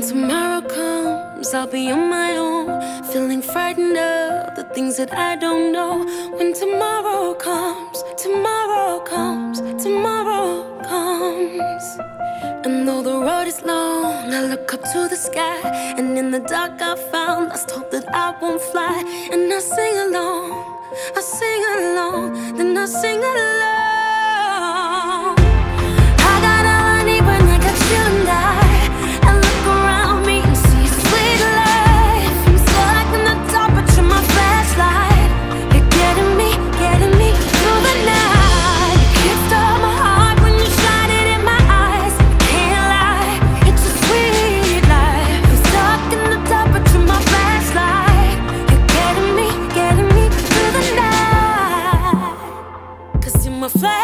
tomorrow comes, I'll be on my own, feeling frightened of the things that I don't know. When tomorrow comes, tomorrow comes, tomorrow comes. And though the road is long, I look up to the sky, and in the dark I found lost hope that I won't fly. And I sing along, I sing along, then I sing along. Me